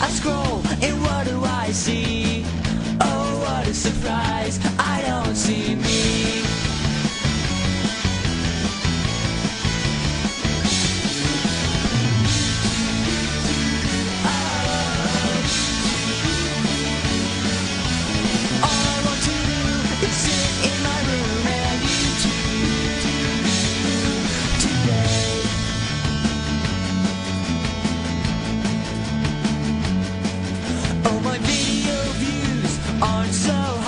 I scroll so high.